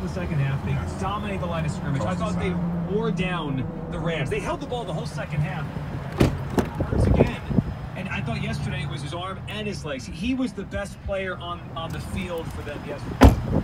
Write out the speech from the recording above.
the second half they dominate the line of scrimmage. I thought they wore down the Rams. They held the ball the whole second half. Hurts again. And I thought yesterday it was his arm and his legs. He was the best player on, on the field for them yesterday.